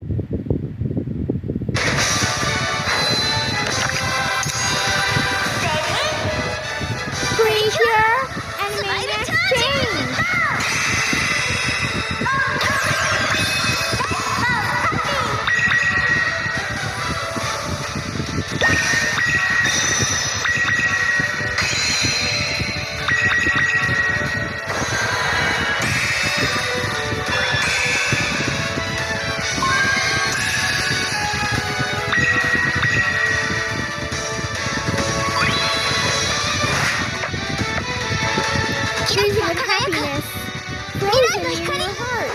Precure Animaniacs happiness. Frozen in your heart.